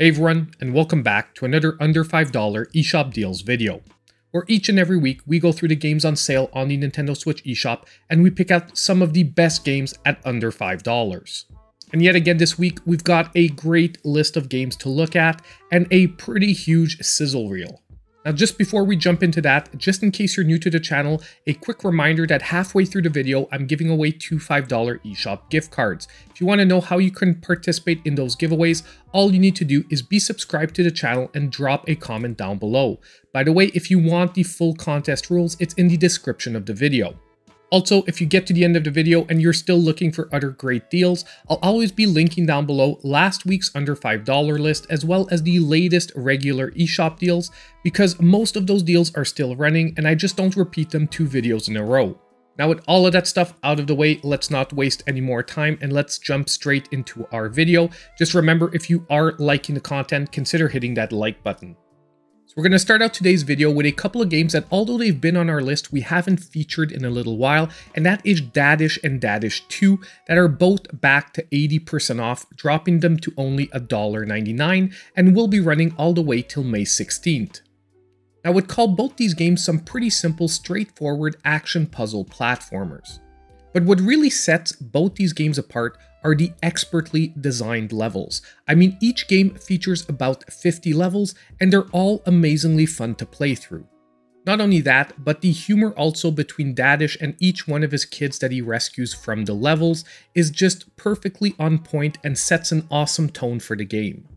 Hey everyone, and welcome back to another under $5 eShop deals video, where each and every week we go through the games on sale on the Nintendo Switch eShop and we pick out some of the best games at under $5. And yet again this week we've got a great list of games to look at and a pretty huge sizzle reel. Now just before we jump into that, just in case you're new to the channel, a quick reminder that halfway through the video, I'm giving away two $5 eShop gift cards. If you want to know how you can participate in those giveaways, all you need to do is be subscribed to the channel and drop a comment down below. By the way, if you want the full contest rules, it's in the description of the video. Also, if you get to the end of the video and you're still looking for other great deals, I'll always be linking down below last week's under $5 list as well as the latest regular eShop deals because most of those deals are still running and I just don't repeat them two videos in a row. Now with all of that stuff out of the way, let's not waste any more time and let's jump straight into our video. Just remember, if you are liking the content, consider hitting that like button. So we're going to start out today's video with a couple of games that although they've been on our list, we haven't featured in a little while, and that is Dadish and Dadish 2 that are both back to 80% off, dropping them to only $1.99 and will be running all the way till May 16th. I would call both these games some pretty simple, straightforward action puzzle platformers. But what really sets both these games apart are the expertly designed levels. I mean, each game features about 50 levels, and they're all amazingly fun to play through. Not only that, but the humor also between Dadish and each one of his kids that he rescues from the levels is just perfectly on point and sets an awesome tone for the game.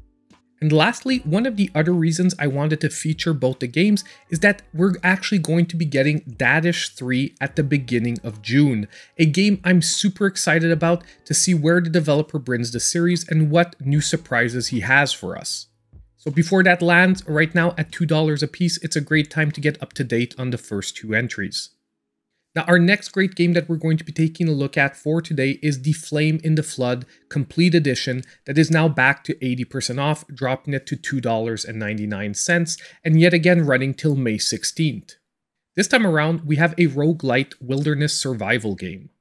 And lastly, one of the other reasons I wanted to feature both the games is that we're actually going to be getting Dadish 3 at the beginning of June, a game I'm super excited about to see where the developer brings the series and what new surprises he has for us. So before that lands, right now at $2 a piece, it's a great time to get up to date on the first two entries. Now, our next great game that we're going to be taking a look at for today is The Flame in the Flood Complete Edition that is now back to 80% off, dropping it to $2.99, and yet again running till May 16th. This time around, we have a roguelite wilderness survival game.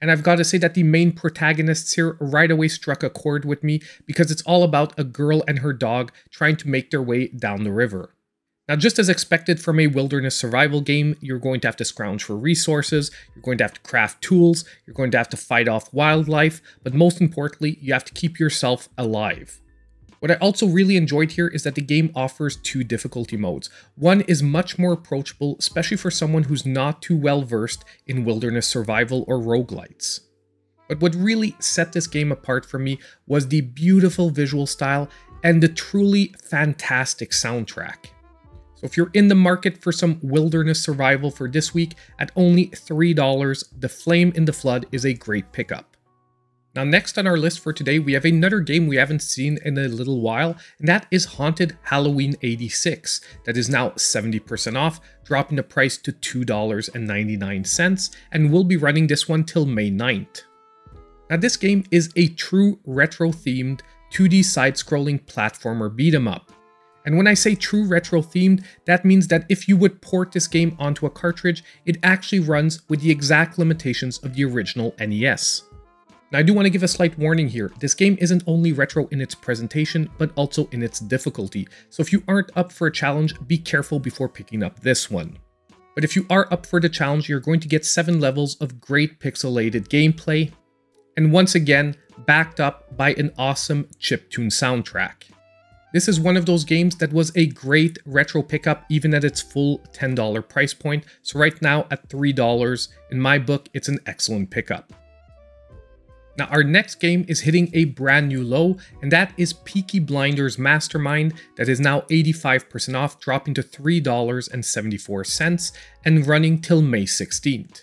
And I've got to say that the main protagonists here right away struck a chord with me because it's all about a girl and her dog trying to make their way down the river. Now, just as expected from a wilderness survival game, you're going to have to scrounge for resources, you're going to have to craft tools, you're going to have to fight off wildlife, but most importantly, you have to keep yourself alive. What I also really enjoyed here is that the game offers two difficulty modes. One is much more approachable, especially for someone who's not too well versed in wilderness survival or roguelites. But what really set this game apart for me was the beautiful visual style and the truly fantastic soundtrack. So if you're in the market for some wilderness survival for this week, at only $3, The Flame in the Flood is a great pickup. Now next on our list for today, we have another game we haven't seen in a little while, and that is Haunted Halloween 86, that is now 70% off, dropping the price to $2.99, and we'll be running this one till May 9th. Now this game is a true retro-themed 2D side-scrolling platformer beat 'em up. And when I say true retro themed, that means that if you would port this game onto a cartridge, it actually runs with the exact limitations of the original NES. Now I do want to give a slight warning here, this game isn't only retro in its presentation, but also in its difficulty, so if you aren't up for a challenge, be careful before picking up this one. But if you are up for the challenge, you're going to get 7 levels of great pixelated gameplay, and once again, backed up by an awesome chiptune soundtrack. This is one of those games that was a great retro pickup even at its full $10 price point, so right now at $3, in my book, it's an excellent pickup. Now our next game is hitting a brand new low, and that is Peaky Blinders Mastermind that is now 85% off, dropping to $3.74 and running till May 16th.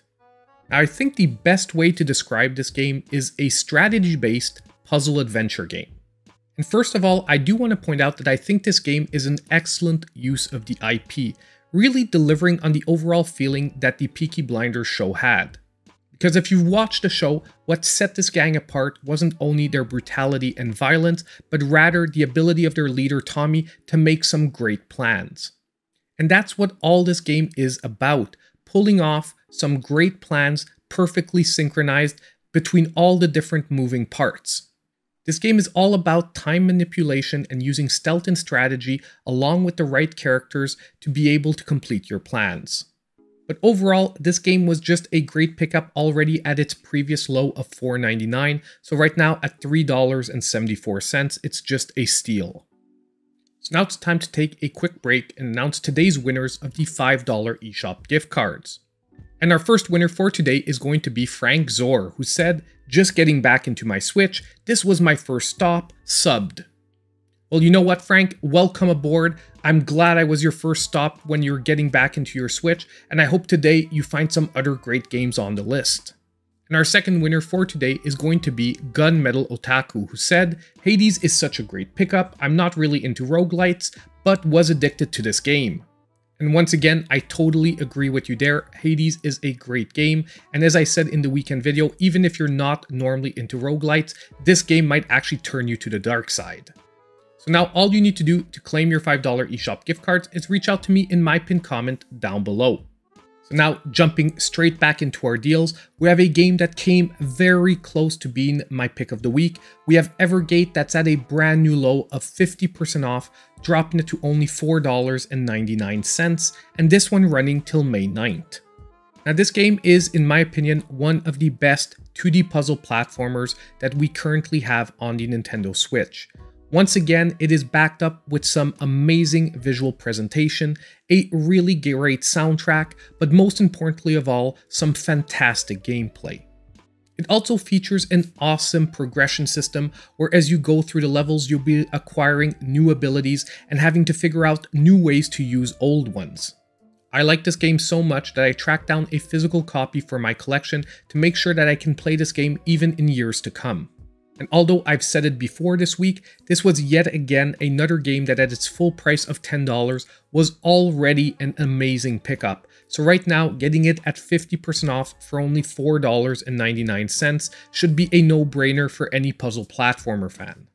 Now I think the best way to describe this game is a strategy-based puzzle adventure game. And first of all, I do want to point out that I think this game is an excellent use of the IP, really delivering on the overall feeling that the Peaky Blinders show had. Because if you watched the show, what set this gang apart wasn't only their brutality and violence, but rather the ability of their leader Tommy to make some great plans. And that's what all this game is about, pulling off some great plans perfectly synchronized between all the different moving parts. This game is all about time manipulation and using stealth and strategy along with the right characters to be able to complete your plans. But overall, this game was just a great pickup already at its previous low of $4.99, so right now at $3.74, it's just a steal. So now it's time to take a quick break and announce today's winners of the $5 eShop gift cards. And our first winner for today is going to be Frank Zor, who said, just getting back into my Switch, this was my first stop, subbed. Well, you know what, Frank? Welcome aboard. I'm glad I was your first stop when you're getting back into your Switch, and I hope today you find some other great games on the list. And our second winner for today is going to be Gunmetal Otaku, who said, Hades is such a great pickup, I'm not really into roguelites, but was addicted to this game. And once again, I totally agree with you there. Hades is a great game. And as I said in the weekend video, even if you're not normally into roguelites, this game might actually turn you to the dark side. So now all you need to do to claim your $5 eShop gift cards is reach out to me in my pinned comment down below. So now jumping straight back into our deals, we have a game that came very close to being my pick of the week. We have Evergate that's at a brand new low of 50% off, dropping it to only $4.99, and this one running till May 9th. Now this game is, in my opinion, one of the best 2D puzzle platformers that we currently have on the Nintendo Switch. Once again, it is backed up with some amazing visual presentation, a really great soundtrack, but most importantly of all, some fantastic gameplay. It also features an awesome progression system where as you go through the levels you'll be acquiring new abilities and having to figure out new ways to use old ones. I like this game so much that I tracked down a physical copy for my collection to make sure that I can play this game even in years to come. And although I've said it before this week, this was yet again another game that at its full price of $10 was already an amazing pickup. So right now, getting it at 50% off for only $4.99 should be a no-brainer for any puzzle platformer fan.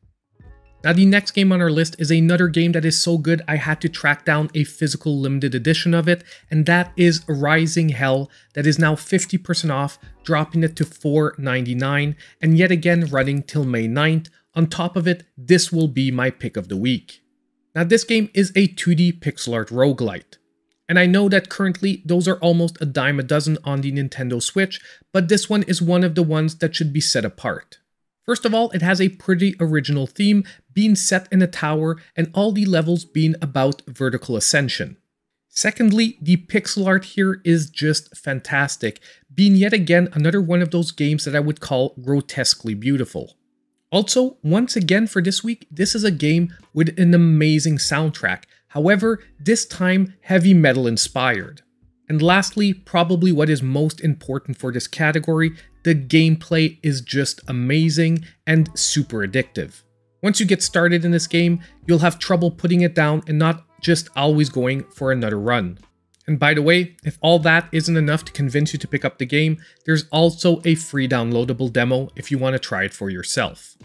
Now the next game on our list is another game that is so good I had to track down a physical limited edition of it, and that is Rising Hell that is now 50% off, dropping it to $4.99, and yet again running till May 9th. On top of it, this will be my pick of the week. Now this game is a 2D pixel art roguelite. And I know that currently those are almost a dime a dozen on the Nintendo Switch, but this one is one of the ones that should be set apart. First of all, it has a pretty original theme, being set in a tower and all the levels being about vertical ascension. Secondly, the pixel art here is just fantastic, being yet again another one of those games that I would call grotesquely beautiful. Also, once again for this week, this is a game with an amazing soundtrack, however, this time heavy metal inspired. And lastly, probably what is most important for this category, the gameplay is just amazing and super addictive. Once you get started in this game, you'll have trouble putting it down and not just always going for another run. And by the way, if all that isn't enough to convince you to pick up the game, there's also a free downloadable demo if you want to try it for yourself.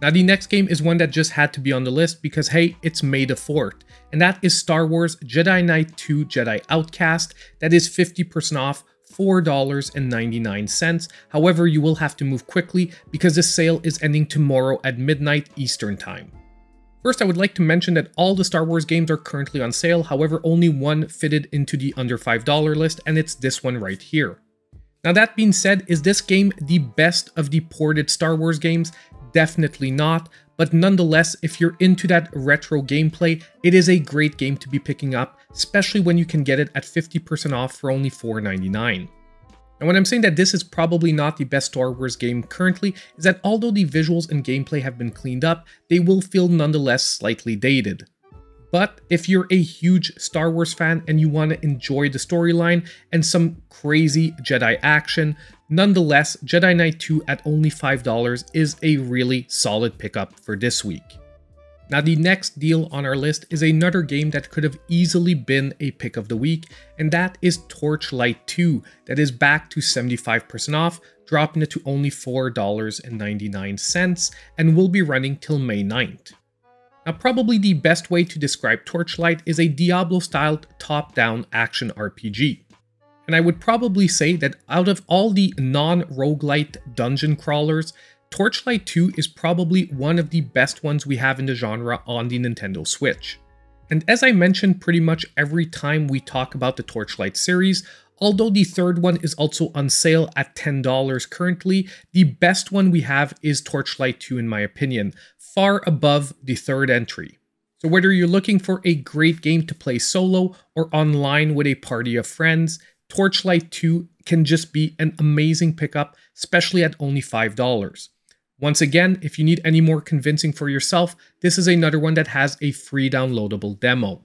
Now the next game is one that just had to be on the list because hey, it's May the 4th, and that is Star Wars Jedi Knight 2 Jedi Outcast that is 50% off $4.99. However, you will have to move quickly because the sale is ending tomorrow at midnight Eastern Time. First, I would like to mention that all the Star Wars games are currently on sale, however, only one fitted into the under $5 list, and it's this one right here. Now that being said, is this game the best of the ported Star Wars games? Definitely not, but nonetheless, if you're into that retro gameplay, it is a great game to be picking up, especially when you can get it at 50% off for only $4.99. And when I'm saying that this is probably not the best Star Wars game currently, is that although the visuals and gameplay have been cleaned up, they will feel nonetheless slightly dated. But if you're a huge Star Wars fan and you want to enjoy the storyline and some crazy Jedi action, Nonetheless, Jedi Knight 2 at only $5 is a really solid pickup for this week. Now the next deal on our list is another game that could have easily been a pick of the week, and that is Torchlight 2 that is back to 75% off, dropping it to only $4.99 and will be running till May 9th. Now probably the best way to describe Torchlight is a Diablo-styled top-down action RPG. And I would probably say that out of all the non-roguelite dungeon crawlers, Torchlight 2 is probably one of the best ones we have in the genre on the Nintendo Switch. And as I mentioned pretty much every time we talk about the Torchlight series, although the third one is also on sale at $10 currently, the best one we have is Torchlight 2 in my opinion, far above the third entry. So whether you're looking for a great game to play solo or online with a party of friends, Torchlight 2 can just be an amazing pickup, especially at only $5. Once again, if you need any more convincing for yourself, this is another one that has a free downloadable demo.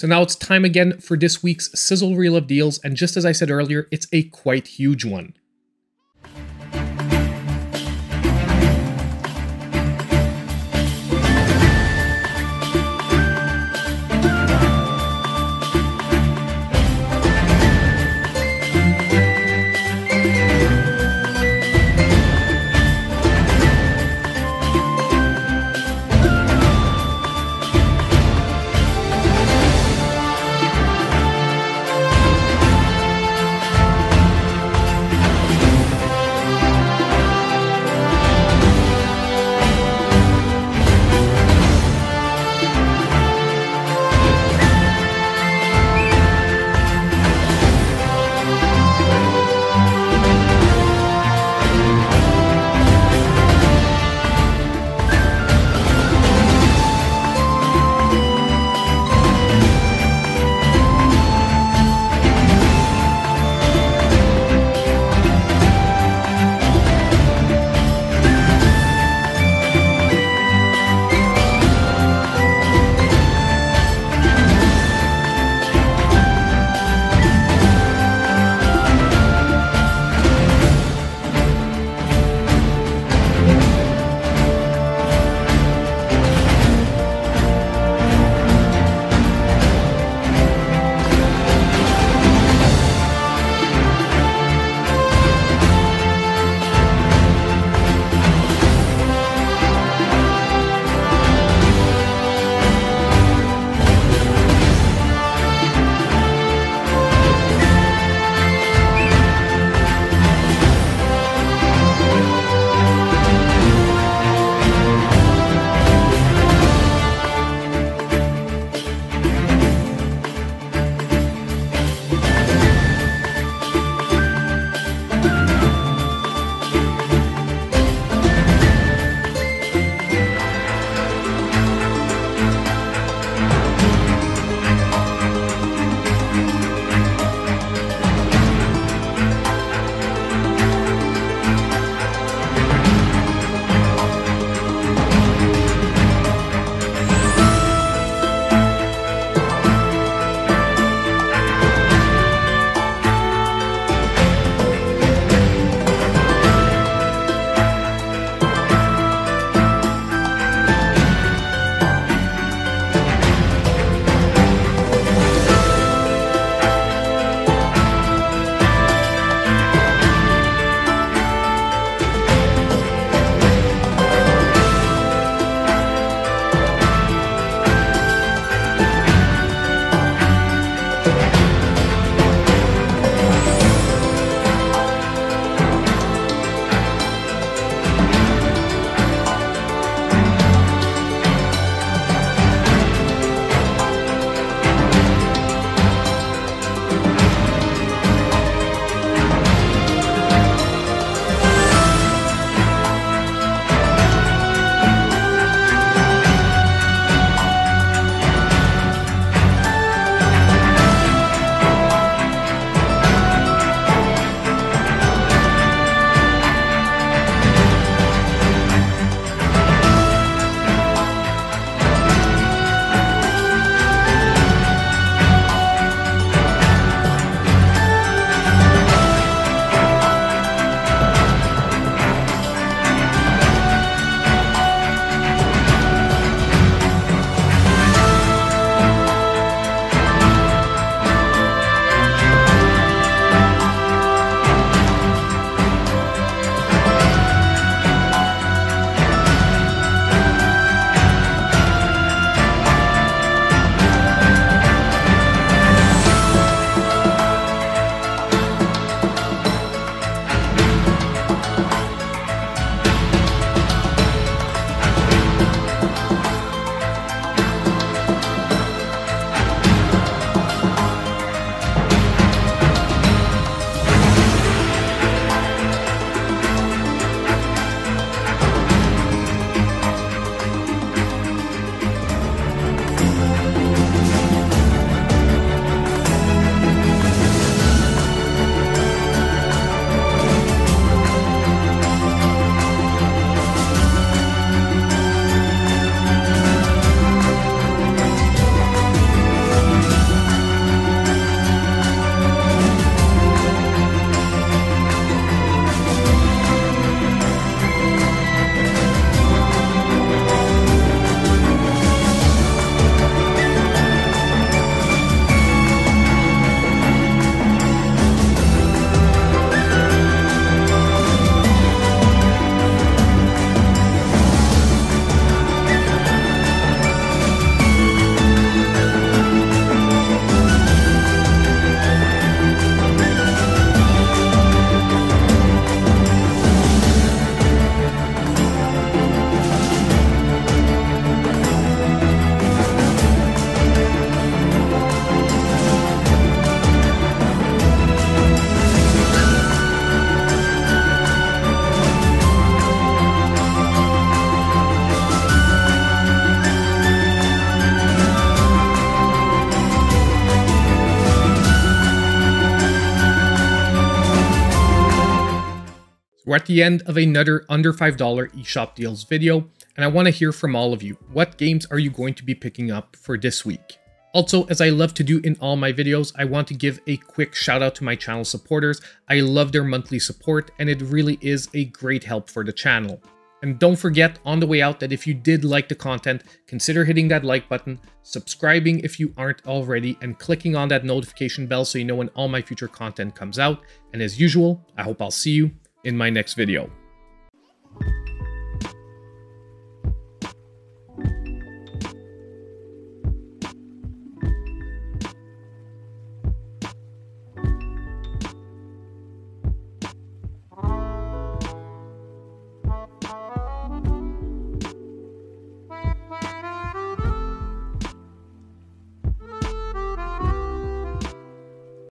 So now it's time again for this week's sizzle reel of deals, and just as I said earlier, it's a quite huge one. We're at the end of another under $5 eShop deals video, and I want to hear from all of you. What games are you going to be picking up for this week? Also, as I love to do in all my videos, I want to give a quick shout out to my channel supporters. I love their monthly support, and it really is a great help for the channel. And don't forget on the way out that if you did like the content, consider hitting that like button, subscribing if you aren't already, and clicking on that notification bell so you know when all my future content comes out. And as usual, I hope I'll see you in my next video.